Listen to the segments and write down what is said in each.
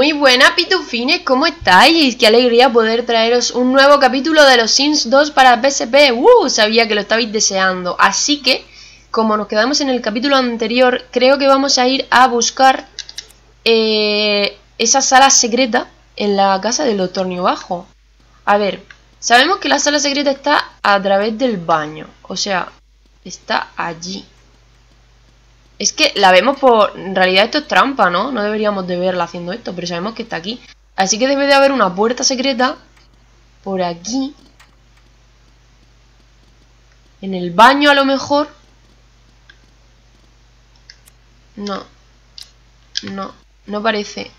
Muy buena pitufines, ¿cómo estáis? Qué alegría poder traeros un nuevo capítulo de los Sims 2 para PSP. ¡Uh! Sabía que lo estabais deseando. Así que, como nos quedamos en el capítulo anterior, creo que vamos a ir a buscar eh, esa sala secreta en la casa del doctor Bajo. A ver, sabemos que la sala secreta está a través del baño. O sea, está allí. Es que la vemos por... En realidad esto es trampa, ¿no? No deberíamos de verla haciendo esto, pero sabemos que está aquí. Así que debe de haber una puerta secreta por aquí. En el baño a lo mejor. No. No. No parece.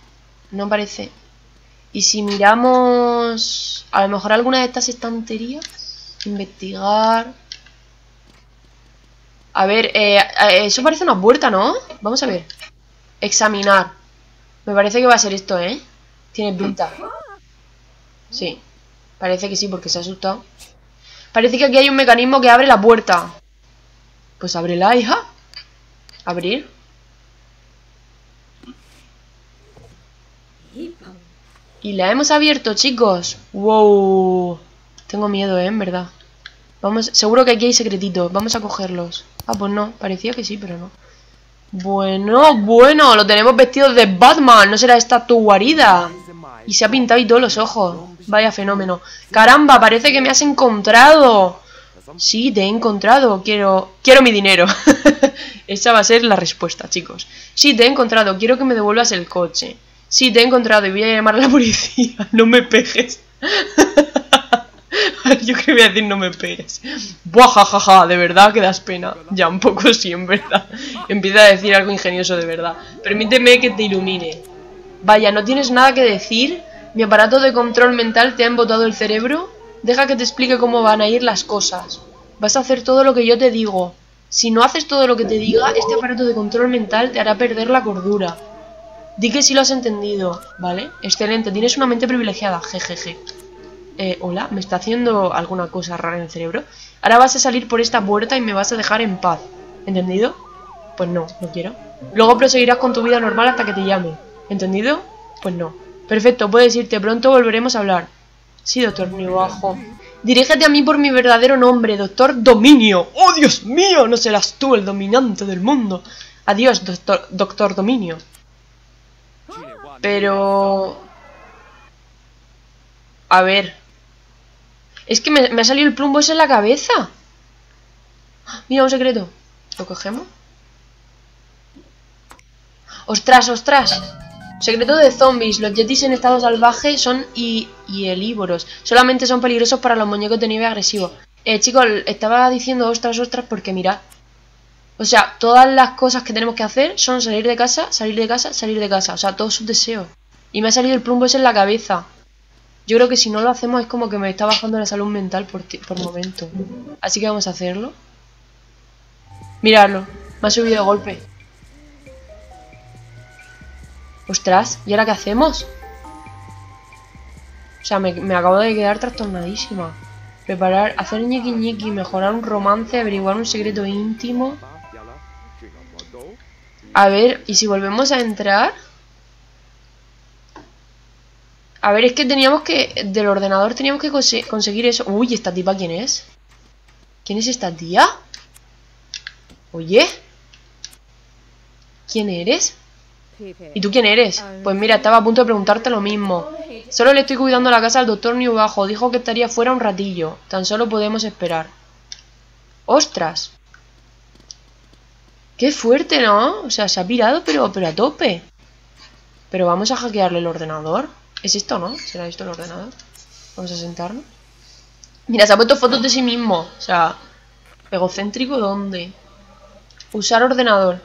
No parece. Y si miramos... A lo mejor alguna de estas estanterías. Investigar. A ver, eh, eh, eso parece una puerta, ¿no? Vamos a ver. Examinar. Me parece que va a ser esto, ¿eh? Tiene pinta. Sí. Parece que sí, porque se ha asustado. Parece que aquí hay un mecanismo que abre la puerta. Pues ábrela, hija. Abrir. Y la hemos abierto, chicos. Wow. Tengo miedo, ¿eh? En verdad. Vamos, seguro que aquí hay secretitos. Vamos a cogerlos. Ah, pues no, parecía que sí, pero no. Bueno, bueno, lo tenemos vestido de Batman, no será esta tu guarida. Y se ha pintado y todos los ojos. Vaya fenómeno. Caramba, parece que me has encontrado. Sí, te he encontrado. Quiero, quiero mi dinero. Esa va a ser la respuesta, chicos. Sí, te he encontrado. Quiero que me devuelvas el coche. Sí, te he encontrado y voy a llamar a la policía. No me pejes. Yo que voy a decir no me pegues. Buah, jajaja, de verdad que das pena. Ya un poco sí, en verdad. Empieza a decir algo ingenioso de verdad. Permíteme que te ilumine. Vaya, ¿no tienes nada que decir? ¿Mi aparato de control mental te ha embotado el cerebro? Deja que te explique cómo van a ir las cosas. Vas a hacer todo lo que yo te digo. Si no haces todo lo que te diga, este aparato de control mental te hará perder la cordura. Di que sí lo has entendido, ¿vale? Excelente, tienes una mente privilegiada, jejeje. Eh, hola, me está haciendo alguna cosa rara en el cerebro. Ahora vas a salir por esta puerta y me vas a dejar en paz. ¿Entendido? Pues no, no quiero. Luego proseguirás con tu vida normal hasta que te llame. ¿Entendido? Pues no. Perfecto, puedes irte. Pronto volveremos a hablar. Sí, doctor bajo. Dirígete a mí por mi verdadero nombre, doctor Dominio. ¡Oh, Dios mío! No serás tú el dominante del mundo. Adiós, doctor, doctor Dominio. Pero... A ver, es que me, ha salido el plumbo ese en la cabeza. Mira, un secreto. ¿Lo cogemos? ¡Ostras, ostras! Secreto de zombies. Los yetis en estado salvaje son y, helívoros. Solamente son peligrosos para los muñecos de nieve agresivos. Eh, chicos, estaba diciendo ostras, ostras porque mirad. O sea, todas las cosas que tenemos que hacer son salir de casa, salir de casa, salir de casa. O sea, todos sus deseos. Y me ha salido el plumbo ese en la cabeza. Yo creo que si no lo hacemos es como que me está bajando la salud mental por, por momento. Así que vamos a hacerlo. Miradlo. Me ha subido de golpe. Ostras, ¿y ahora qué hacemos? O sea, me, me acabo de quedar trastornadísima. Preparar, hacer ñiqui ñiqui, mejorar un romance, averiguar un secreto íntimo. A ver, ¿y si volvemos a entrar? A ver, es que teníamos que... Del ordenador teníamos que conseguir eso. Uy, ¿esta tipa quién es? ¿Quién es esta tía? Oye. ¿Quién eres? ¿Y tú quién eres? Pues mira, estaba a punto de preguntarte lo mismo. Solo le estoy cuidando la casa al doctor New. Dijo que estaría fuera un ratillo. Tan solo podemos esperar. ¡Ostras! ¡Qué fuerte, ¿no? O sea, se ha pirado, pero, pero a tope. Pero vamos a hackearle el ordenador. ¿Es esto, no? ¿Será esto el ordenador? Vamos a sentarnos. Mira, se ha puesto fotos de sí mismo. O sea, egocéntrico, ¿dónde? Usar ordenador.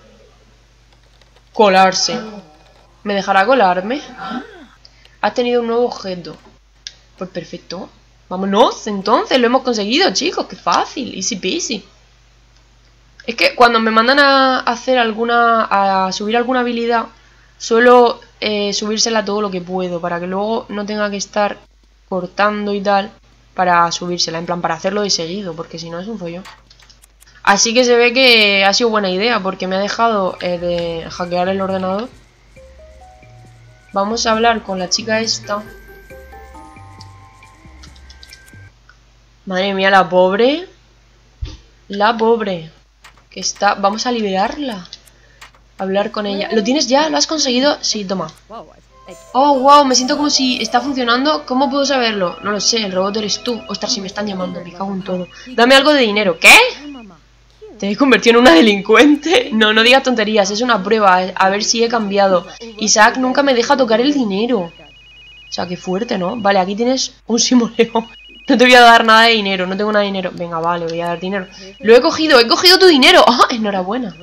Colarse. ¿Me dejará colarme? Ha tenido un nuevo objeto. Pues perfecto. Vámonos, entonces, lo hemos conseguido, chicos. Qué fácil, easy peasy. Es que cuando me mandan a hacer alguna... a subir alguna habilidad, suelo eh, subírsela todo lo que puedo, para que luego no tenga que estar cortando y tal para subírsela, en plan para hacerlo de seguido, porque si no es un follón. Así que se ve que ha sido buena idea, porque me ha dejado eh, de hackear el ordenador. Vamos a hablar con la chica esta. Madre mía, la pobre. La pobre. Que está... Vamos a liberarla. Hablar con ella. ¿Lo tienes ya? ¿Lo has conseguido? Sí, toma. Oh, wow, me siento como si está funcionando. ¿Cómo puedo saberlo? No lo sé, el robot eres tú. Ostras, si me están llamando, me cago en todo. Dame algo de dinero. ¿Qué? ¿Te he convertido en una delincuente? No, no digas tonterías, es una prueba, a ver si he cambiado. Isaac nunca me deja tocar el dinero. O sea, qué fuerte, ¿no? Vale, aquí tienes un simuleo. No te voy a dar nada de dinero, no tengo nada de dinero. Venga, vale, voy a dar dinero. Lo he cogido, he cogido tu dinero. ¡Ah, enhorabuena!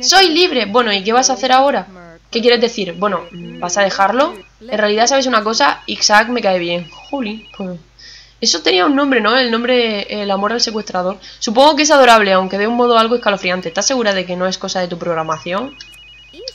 Soy libre. Bueno, ¿y qué vas a hacer ahora? ¿Qué quieres decir? Bueno, ¿vas a dejarlo? En realidad, ¿sabes una cosa? Isaac me cae bien. Juli, pues... Eso tenía un nombre, ¿no? El nombre, el amor al secuestrador. Supongo que es adorable, aunque de un modo algo escalofriante. ¿Estás segura de que no es cosa de tu programación?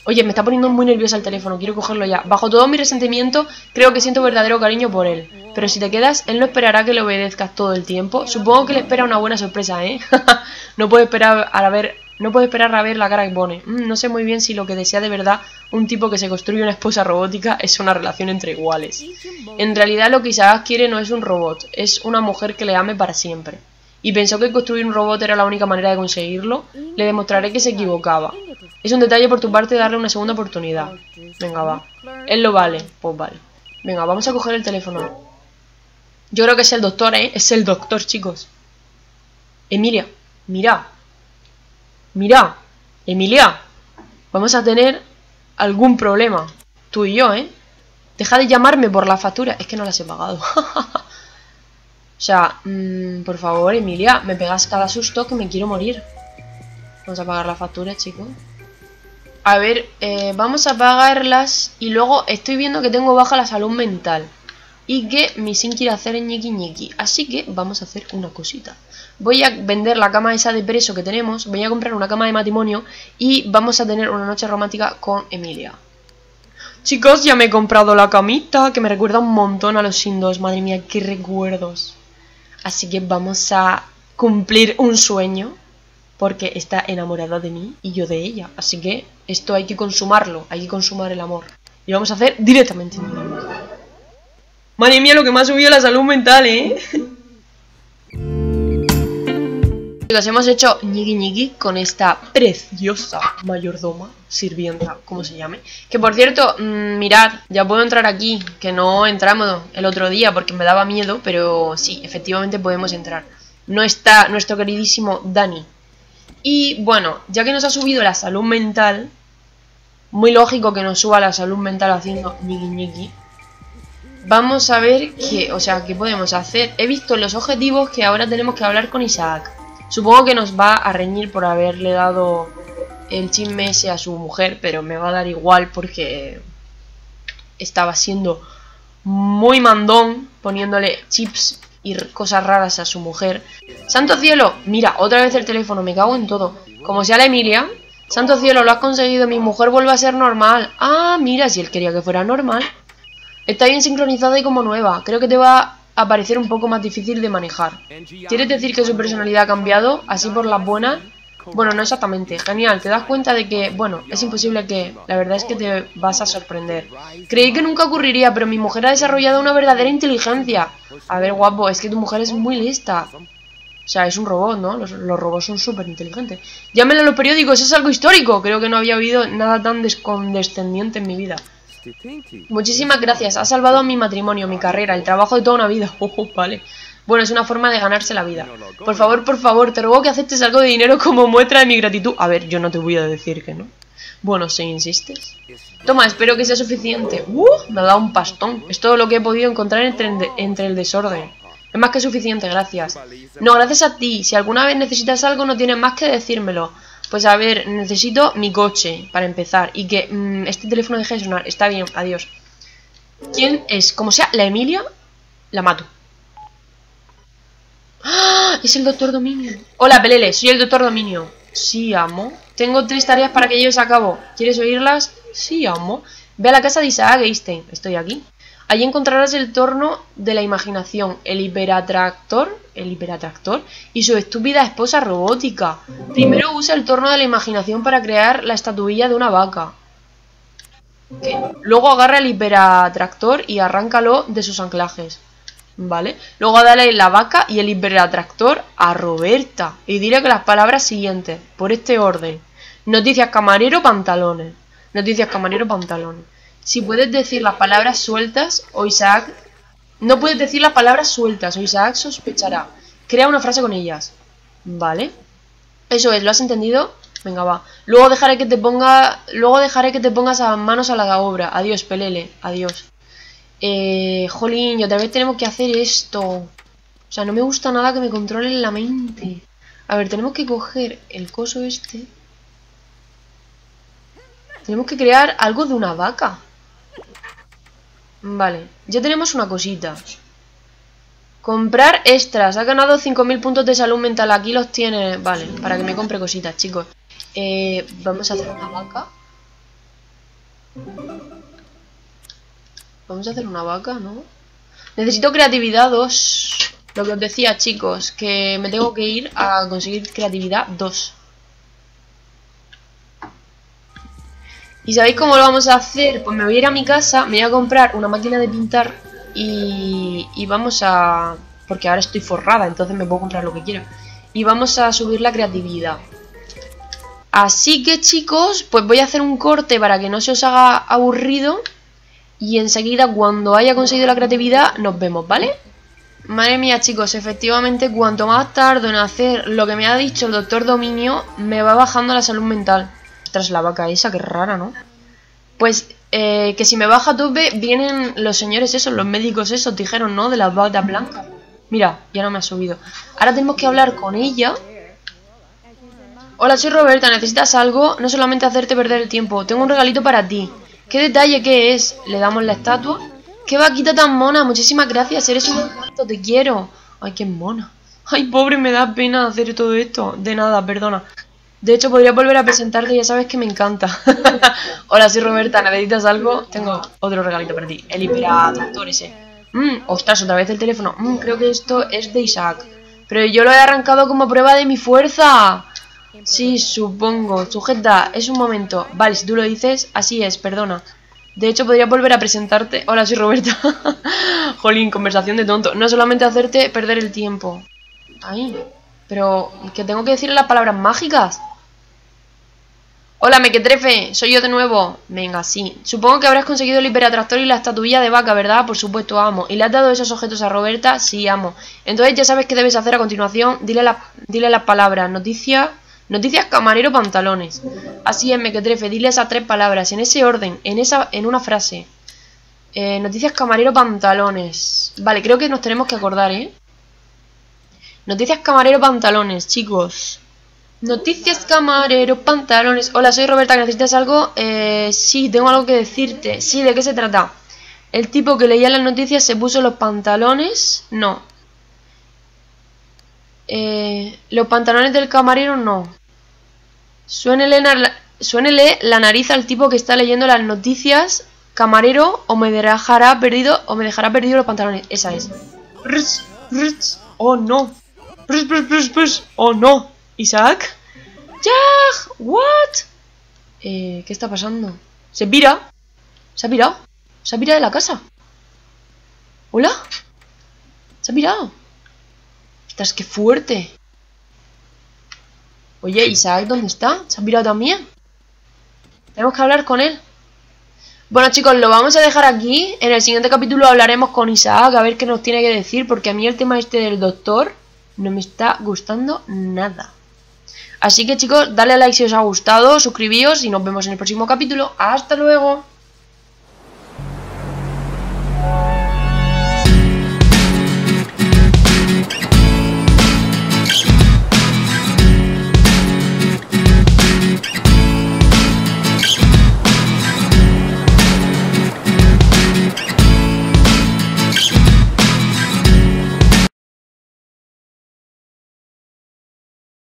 Oye, me está poniendo muy nerviosa el teléfono, quiero cogerlo ya. Bajo todo mi resentimiento, creo que siento verdadero cariño por él. Pero si te quedas, él no esperará que le obedezcas todo el tiempo. Supongo que le espera una buena sorpresa, ¿eh? no puede esperar a ver no puedo esperar a ver la cara que pone. Mm, no sé muy bien si lo que desea de verdad un tipo que se construye una esposa robótica es una relación entre iguales. En realidad lo que Isaac quiere no es un robot, es una mujer que le ame para siempre. Y pensó que construir un robot era la única manera de conseguirlo, le demostraré que se equivocaba. Es un detalle por tu parte darle una segunda oportunidad. Venga, va. Él lo vale. Pues vale. Venga, vamos a coger el teléfono. Yo creo que es el doctor, ¿eh? Es el doctor, chicos. Emilia, mira. Mira, Emilia, vamos a tener algún problema. Tú y yo, ¿eh? Deja de llamarme por la factura. Es que no las he pagado. o sea, mmm, por favor, Emilia, me pegas cada susto que me quiero morir. Vamos a pagar la factura, chicos. A ver, eh, vamos a pagarlas y luego estoy viendo que tengo baja la salud mental. Y que mi sin quiere hacer ñiqui ñiqui. Así que vamos a hacer una cosita voy a vender la cama esa de preso que tenemos, voy a comprar una cama de matrimonio y vamos a tener una noche romántica con Emilia. Chicos, ya me he comprado la camita, que me recuerda un montón a los Sindos. Madre mía, qué recuerdos. Así que vamos a cumplir un sueño, porque está enamorada de mí y yo de ella. Así que esto hay que consumarlo, hay que consumar el amor. Y vamos a hacer directamente. Madre mía, lo que me ha subido la salud mental, ¿eh? Chicos, hemos hecho ñigui ñigui con esta preciosa mayordoma, sirvienta, como se llame. Que por cierto, mm, mirad, ya puedo entrar aquí, que no entramos el otro día porque me daba miedo, pero sí, efectivamente podemos entrar. No está nuestro queridísimo Dani. Y bueno, ya que nos ha subido la salud mental, muy lógico que nos suba la salud mental haciendo ñigui ñigui. Vamos a ver qué, o sea, qué podemos hacer. He visto los objetivos que ahora tenemos que hablar con Isaac. Supongo que nos va a reñir por haberle dado el chisme ese a su mujer, pero me va a dar igual porque estaba siendo muy mandón poniéndole chips y cosas raras a su mujer. ¡Santo cielo! Mira, otra vez el teléfono, me cago en todo. Como sea la Emilia. ¡Santo cielo, lo has conseguido! Mi mujer vuelve a ser normal. Ah, mira, si él quería que fuera normal. Está bien sincronizada y como nueva. Creo que te va a parecer un poco más difícil de manejar. ¿Quieres decir que su personalidad ha cambiado, así por las buenas? Bueno, no exactamente. Genial, te das cuenta de que, bueno, es imposible que... La verdad es que te vas a sorprender. Creí que nunca ocurriría, pero mi mujer ha desarrollado una verdadera inteligencia. A ver, guapo, es que tu mujer es muy lista. O sea, es un robot, ¿no? Los, robots son súper inteligentes. Llámenlo a los periódicos, es algo histórico. Creo que no había habido nada tan descondescendiente en mi vida. Muchísimas gracias, has salvado mi matrimonio, mi carrera, el trabajo de toda una vida. Oh, vale. Bueno, es una forma de ganarse la vida. Por favor, por favor, te ruego que aceptes algo de dinero como muestra de mi gratitud. A ver, yo no te voy a decir que no. Bueno, si insistes. Toma, espero que sea suficiente. ¡Uh! Me ha dado un pastón. Es todo lo que he podido encontrar entre, entre el desorden. Es más que suficiente, gracias. No, gracias a ti. Si alguna vez necesitas algo, no tienes más que decírmelo. Pues a ver, necesito mi coche para empezar y que mm, este teléfono deje de sonar. Está bien, adiós. ¿Quién es? Como sea, la Emilia, la mato. Es el doctor Dominio. Hola, Pelele, soy el doctor Dominio. Sí, amo. Tengo tres tareas para que lleves a cabo. ¿Quieres oírlas? Sí, amo. Ve a la casa de Isaac Einstein. Estoy aquí. Allí encontrarás el torno de la imaginación, el hiperatractor, el hiperatractor y su estúpida esposa robótica. Primero usa el torno de la imaginación para crear la estatuilla de una vaca. Luego agarra el hiperatractor y arráncalo de sus anclajes. ¿Vale? Luego dale la vaca y el hiperatractor a Roberta. Y diré que las palabras siguientes, por este orden. Noticias camarero, pantalones. Noticias camarero, pantalones. Si puedes decir las palabras sueltas, o Isaac... No puedes decir las palabras sueltas, o Isaac sospechará. Crea una frase con ellas. ¿Vale? Eso es, ¿lo has entendido? Venga, va. Luego dejaré que te ponga. Luego dejaré que te pongas a manos a la obra. Adiós, Pelele. Adiós. Eh. Jolín, otra vez tenemos que hacer esto. O sea, no me gusta nada que me controlen la mente. A ver, tenemos que coger el coso este. Tenemos que crear algo de una vaca. Vale, ya tenemos una cosita. Comprar extras. Ha ganado 5.000 puntos de salud mental. Aquí los tiene. Vale, para que me compre cositas, chicos. Eh, vamos a hacer una vaca. Vamos a hacer una vaca, ¿no? Necesito creatividad 2. Lo que os decía, chicos, que me tengo que ir a conseguir creatividad 2. ¿Y sabéis cómo lo vamos a hacer? Pues me voy a ir a mi casa, me voy a comprar una máquina de pintar y, y vamos a... Porque ahora estoy forrada, entonces me puedo comprar lo que quiera. Y vamos a subir la creatividad. Así que chicos, pues voy a hacer un corte para que no se os haga aburrido. Y enseguida cuando haya conseguido la creatividad nos vemos, ¿vale? Madre mía chicos, efectivamente cuanto más tardo en hacer lo que me ha dicho el doctor Dominio, me va bajando la salud mental. Tras la vaca esa, que rara, ¿no? Pues eh, que si me baja vienen los señores esos, los médicos esos, dijeron, ¿no? De las batas blancas. Mira, ya no me ha subido. Ahora tenemos que hablar con ella Hola, soy Roberta, ¿necesitas algo? No solamente hacerte perder el tiempo, tengo un regalito para ti. ¿Qué detalle qué es? Le damos la estatua. ¡Qué vaquita tan mona! Muchísimas gracias, eres un encanto, te quiero. Ay, qué mona. Ay, pobre, me da pena hacer todo esto. De nada, perdona. De hecho, podría volver a presentarte, ya sabes que me encanta. Hola, soy Roberta, ¿necesitas algo? Tengo otro regalito para ti. El hiperatractor ese. Mmm, ostras, otra vez el teléfono. Mmm, creo que esto es de Isaac. Pero yo lo he arrancado como prueba de mi fuerza. Sí, supongo. Sujeta, es un momento. Vale, si tú lo dices, así es, perdona. De hecho, podría volver a presentarte. Hola, soy Roberta. Jolín, conversación de tonto. No solamente hacerte perder el tiempo. Ay, pero que tengo que decirle las palabras mágicas. Hola, mequetrefe, soy yo de nuevo. Venga, sí. Supongo que habrás conseguido el hiperatractor y la estatuilla de vaca, ¿verdad? Por supuesto, amo. ¿Y le has dado esos objetos a Roberta? Sí, amo. Entonces ya sabes qué debes hacer a continuación. Dile, la, dile las palabras. Noticia Noticias camarero pantalones. Así es, Mequetrefe, dile esas tres palabras, en ese orden, en esa, en una frase. Eh, noticias camarero pantalones. Vale, creo que nos tenemos que acordar, ¿eh? Noticias camarero pantalones, chicos. Noticias camarero pantalones. Hola, soy Roberta, ¿necesitas algo? Eh, sí, tengo algo que decirte. Sí, ¿de qué se trata? El tipo que leía las noticias se puso los pantalones. No, eh, los pantalones del camarero no. Suénele, la nariz al tipo que está leyendo las noticias. Camarero o me dejará perdido o me dejará perdido los pantalones. Esa es. Oh no. Oh no. Isaac. ¡Ya! ¿What? Eh, ¿Qué está pasando? ¿Se pira? ¿Se ha pirado? ¿Se ha pirado de la casa? ¿Hola? ¿Se ha pirado? Estás que fuerte. Oye, Isaac, ¿dónde está? ¿Se ha pirado también? Tenemos que hablar con él. Bueno chicos, lo vamos a dejar aquí. En el siguiente capítulo hablaremos con Isaac a ver qué nos tiene que decir. Porque a mí el tema este del doctor no me está gustando nada. Así que chicos, dale a like si os ha gustado, suscribíos y nos vemos en el próximo capítulo. ¡Hasta luego!